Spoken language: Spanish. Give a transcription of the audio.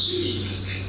posibilidades